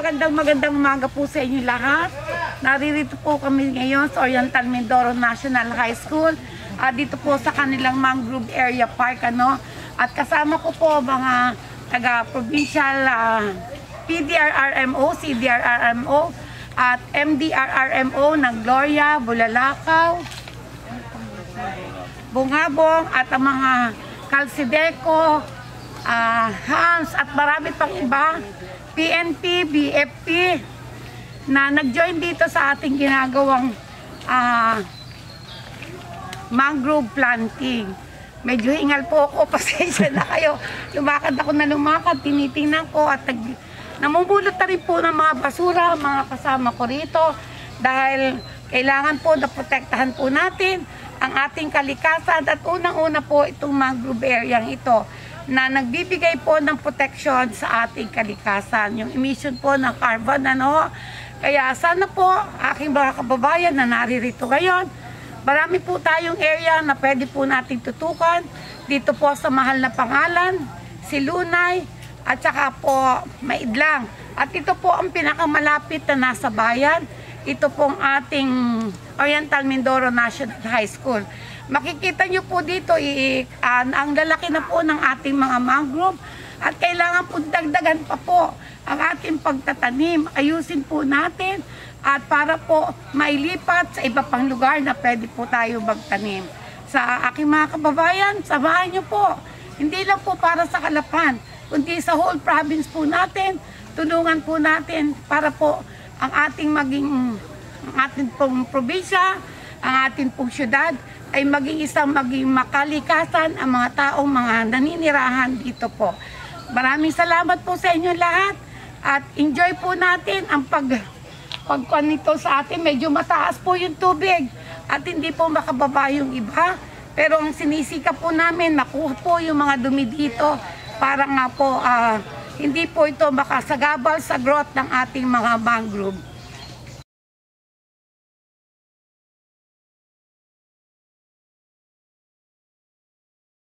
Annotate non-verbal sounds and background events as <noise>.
magandang magandang umaga po sa inyo lahat. Naririto po kami ngayon sa Oriental Mindoro National High School. Ah, dito po sa kanilang mangrove area park ano. At kasama ko po mga taga-provincial ah, PDRRMO, CDRRMO at MDRRMO ng Gloria, Bulalakaw, Bungabong at ang mga Calcideco, ah, Hans at marami pang iba, PNP, BFP na nag-join dito sa ating ginagawang ah, mangrove planting. Medyo hingal po ako, <laughs> pasensya na kayo. Lumakad ako na lumakad, tinitingnan ko at nag, namumulot na rin po ng mga basura, mga kasama ko rito dahil kailangan po na protektahan po natin ang ating kalikasan at unang-una po itong mangrove area ito na nagbibigay po ng protection sa ating kalikasan, yung emission po ng carbon ano. Kaya sana po aking mga kababayan na naririto ngayon, Marami po tayong area na pwede po nating tutukan. Dito po sa mahal na pangalan, si Lunay, at saka po Maidlang. At ito po ang pinakamalapit na nasa bayan. Ito pong ating Oriental Mindoro National High School. Makikita nyo po dito, i, ah, ang lalaki na po ng ating mga mangrove at kailangan po dagdagan pa po ang ating pagtatanim. Ayusin po natin at para po mailipat sa iba pang lugar na pwede po tayo magtanim. Sa aking mga kababayan, samahan niyo po. Hindi lang po para sa Kalapan, kundi sa whole province po natin. Tulungan po natin para po ang ating maging ang ating pong probinsya, ang ating pong syudad ay maging isang maging makalikasan ang mga taong mga naninirahan dito po. Maraming salamat po sa inyo lahat at enjoy po natin ang pag pagkuan nito sa atin, medyo mataas po yung tubig at hindi po makababa yung iba. Pero ang sinisika po namin, makuha po yung mga dumi dito para nga po ah, hindi po ito makasagabal sa growth ng ating mga mangrove.